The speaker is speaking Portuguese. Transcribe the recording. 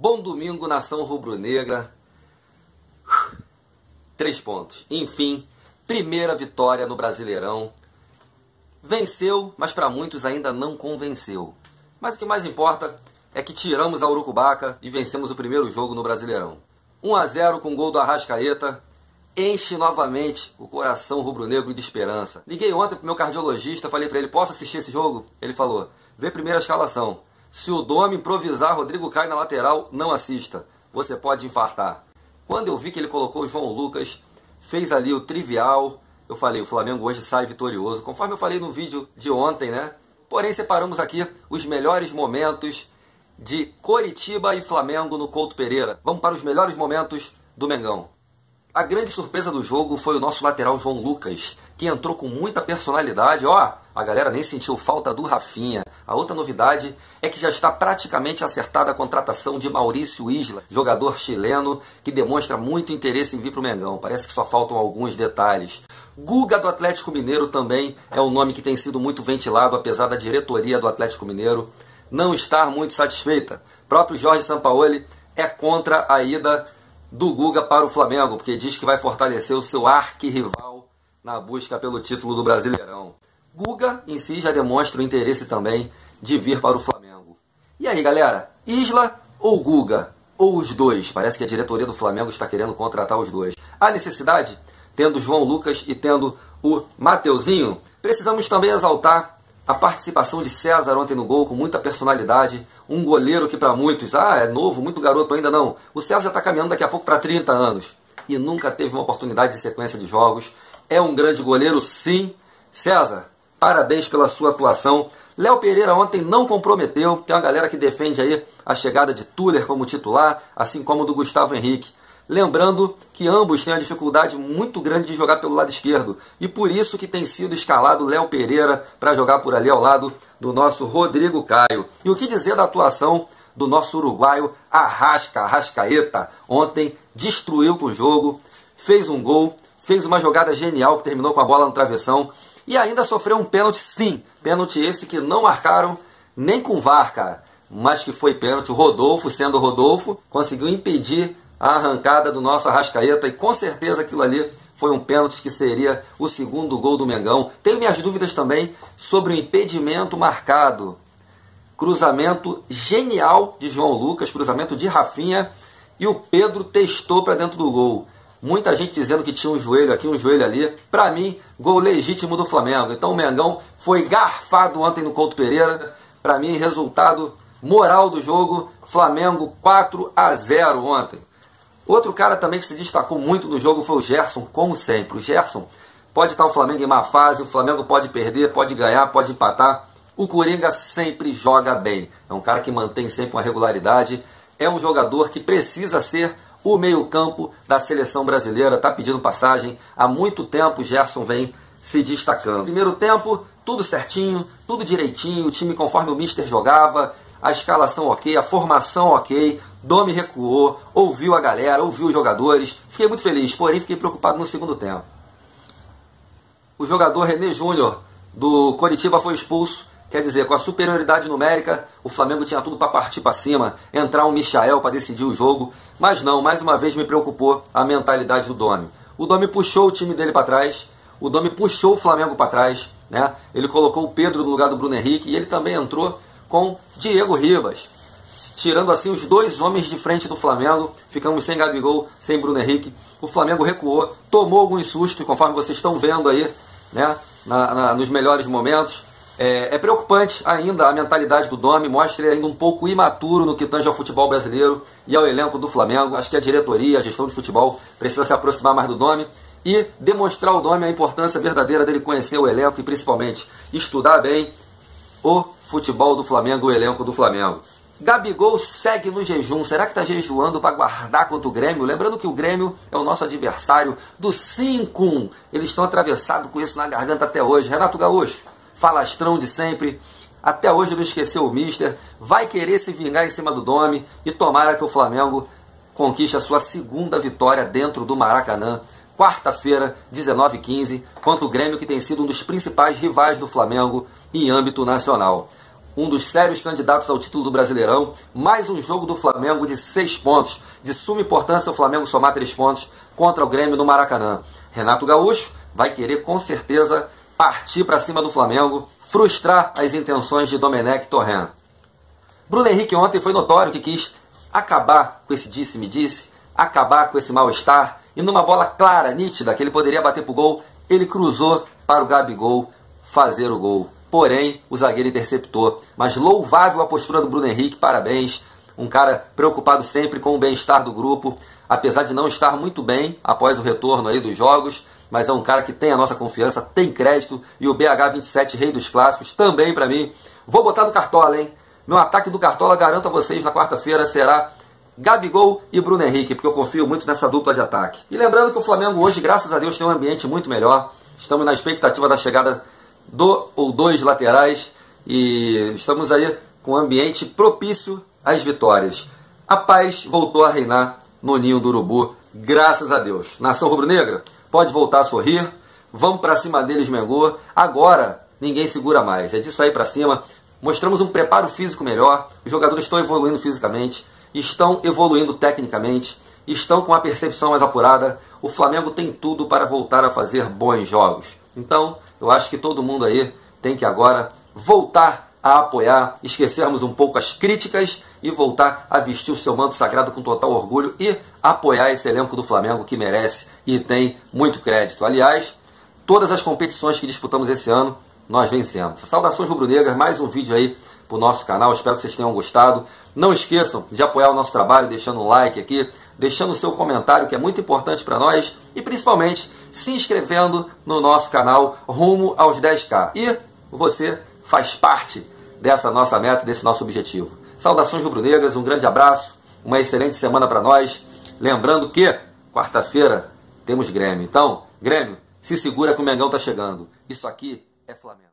Bom domingo, nação rubro-negra. Três pontos. Enfim, primeira vitória no Brasileirão. Venceu, mas para muitos ainda não convenceu. Mas o que mais importa é que tiramos a Urucubaca e vencemos o primeiro jogo no Brasileirão. 1 a 0 com gol do Arrascaeta. Enche novamente o coração rubro-negro de esperança. Liguei ontem pro meu cardiologista, falei para ele: "Posso assistir esse jogo?" Ele falou: "Vê primeiro a escalação. Se o Dome improvisar, Rodrigo cai na lateral, não assista. Você pode infartar." Quando eu vi que ele colocou o João Lucas, fez ali o trivial, eu falei: "O Flamengo hoje sai vitorioso", conforme eu falei no vídeo de ontem, né? Porém, separamos aqui os melhores momentos de Coritiba e Flamengo no Couto Pereira. Vamos para os melhores momentos do Mengão. A grande surpresa do jogo foi o nosso lateral João Lucas, que entrou com muita personalidade. Ó, a galera nem sentiu falta do Rafinha. A outra novidade é que já está praticamente acertada a contratação de Maurício Isla, jogador chileno que demonstra muito interesse em vir para o Mengão. Parece que só faltam alguns detalhes. Guga do Atlético Mineiro também é um nome que tem sido muito ventilado, apesar da diretoria do Atlético Mineiro não estar muito satisfeita. O próprio Jorge Sampaoli é contra a ida do Guga para o Flamengo, porque diz que vai fortalecer o seu arquirrival na busca pelo título do Brasileirão. Guga em si já demonstra o interesse também de vir para o Flamengo. E aí, galera, Isla ou Guga? Ou os dois? Parece que a diretoria do Flamengo está querendo contratar os dois. Há necessidade? Tendo João Lucas e tendo o Mateuzinho, precisamos também exaltar a participação de César ontem no gol com muita personalidade. Um goleiro que para muitos, ah, é novo, muito garoto ainda não. O César está caminhando daqui a pouco para 30 anos e nunca teve uma oportunidade de sequência de jogos. É um grande goleiro, sim. César, parabéns pela sua atuação. Léo Pereira ontem não comprometeu. Tem uma galera que defende aí a chegada de Tuller como titular, assim como do Gustavo Henrique. Lembrando que ambos têm uma dificuldade muito grande de jogar pelo lado esquerdo e por isso que tem sido escalado Léo Pereira para jogar por ali ao lado do nosso Rodrigo Caio. E o que dizer da atuação do nosso uruguaio Arrasca, Arrascaeta? Ontem destruiu com o jogo, fez um gol, fez uma jogada genial que terminou com a bola no travessão e ainda sofreu um pênalti, sim. Pênalti esse que não marcaram nem com VAR, cara. Mas que foi pênalti. O Rodolfo, sendo o Rodolfo, conseguiu impedir a arrancada do nosso Arrascaeta e com certeza aquilo ali foi um pênalti que seria o segundo gol do Mengão. Tenho minhas dúvidas também sobre o impedimento marcado. Cruzamento genial de João Lucas, cruzamento de Rafinha e o Pedro testou para dentro do gol. Muita gente dizendo que tinha um joelho aqui, um joelho ali. Para mim, gol legítimo do Flamengo. Então o Mengão foi garfado ontem no Couto Pereira. Para mim, resultado moral do jogo, Flamengo 4 a 0 ontem. Outro cara também que se destacou muito no jogo foi o Gerson, como sempre. O Gerson pode estar o Flamengo em má fase, o Flamengo pode perder, pode ganhar, pode empatar. O Coringa sempre joga bem. É um cara que mantém sempre uma regularidade. É um jogador que precisa ser o meio-campo da seleção brasileira. Está pedindo passagem. Há muito tempo o Gerson vem se destacando. Primeiro tempo, tudo certinho, tudo direitinho. O time conforme o Mister jogava a escalação ok, a formação ok, Domi recuou, ouviu a galera, ouviu os jogadores. Fiquei muito feliz, porém fiquei preocupado no segundo tempo. O jogador René Júnior do Coritiba foi expulso. Quer dizer, com a superioridade numérica, o Flamengo tinha tudo para partir para cima, entrar um Michael para decidir o jogo. Mas não, mais uma vez me preocupou a mentalidade do Domi. O Domi puxou o time dele para trás, o Domi puxou o Flamengo para trás, né? Ele colocou o Pedro no lugar do Bruno Henrique e ele também entrou com Diego Ribas. Tirando assim os dois homens de frente do Flamengo, ficamos sem Gabigol, sem Bruno Henrique. O Flamengo recuou, tomou alguns sustos, conforme vocês estão vendo aí, né, na, na, nos melhores momentos. É, é, preocupante ainda a mentalidade do Domi, mostra ele ainda um pouco imaturo no que tange ao futebol brasileiro e ao elenco do Flamengo. Acho que a diretoria, a gestão de futebol precisa se aproximar mais do Domi e demonstrar ao Domi a importância verdadeira dele conhecer o elenco e principalmente estudar bem o futebol do Flamengo, o elenco do Flamengo. Gabigol segue no jejum. Será que está jejuando para guardar contra o Grêmio? Lembrando que o Grêmio é o nosso adversário do 5. Eles estão atravessados com isso na garganta até hoje. Renato Gaúcho, falastrão de sempre. Até hoje não esqueceu o Mister. Vai querer se vingar em cima do Dome. E tomara que o Flamengo conquiste a sua segunda vitória dentro do Maracanã. Quarta-feira, 19h15, contra o Grêmio, que tem sido um dos principais rivais do Flamengo em âmbito nacional. um dos sérios candidatos ao título do Brasileirão. Mais um jogo do Flamengo de seis pontos. De suma importância o Flamengo somar três pontos contra o Grêmio no Maracanã. Renato Gaúcho vai querer com certeza partir para cima do Flamengo, frustrar as intenções de Domenech Torrent. Bruno Henrique ontem foi notório que quis acabar com esse disse-me-disse, acabar com esse mal-estar, e numa bola clara, nítida, que ele poderia bater pro gol, ele cruzou para o Gabigol fazer o gol. Porém, o zagueiro interceptou. Mas louvável a postura do Bruno Henrique, parabéns. Um cara preocupado sempre com o bem-estar do grupo, apesar de não estar muito bem após o retorno aí dos jogos, mas é um cara que tem a nossa confiança, tem crédito e o BH27 Rei dos Clássicos também para mim. Vou botar no Cartola, hein? Meu ataque do Cartola, garanto a vocês, na quarta-feira será Gabigol e Bruno Henrique, porque eu confio muito nessa dupla de ataque. E lembrando que o Flamengo hoje, graças a Deus, tem um ambiente muito melhor. Estamos na expectativa da chegada do ou dois laterais e estamos aí com um ambiente propício às vitórias. A paz voltou a reinar no ninho do urubu, graças a Deus. Nação rubro-negra, pode voltar a sorrir. Vamos para cima deles, Mengô. Agora ninguém segura mais. É disso aí para cima. Mostramos um preparo físico melhor, os jogadores estão evoluindo fisicamente, estão evoluindo tecnicamente, estão com a percepção mais apurada. O Flamengo tem tudo para voltar a fazer bons jogos. Então, eu acho que todo mundo aí tem que agora voltar a apoiar, esquecermos um pouco as críticas e voltar a vestir o seu manto sagrado com total orgulho e apoiar esse elenco do Flamengo que merece e tem muito crédito. Aliás, todas as competições que disputamos esse ano nós vencemos. Saudações rubro-negras, mais um vídeo aí para o nosso canal, espero que vocês tenham gostado. Não esqueçam de apoiar o nosso trabalho, deixando um like aqui, deixando o seu comentário, que é muito importante para nós, e principalmente se inscrevendo no nosso canal rumo aos 10k. E você faz parte dessa nossa meta, desse nosso objetivo. Saudações rubro-negras, um grande abraço, uma excelente semana para nós. Lembrando que quarta-feira temos Grêmio. Então, Grêmio, se segura que o Mengão tá chegando. Isso aqui é Flamengo.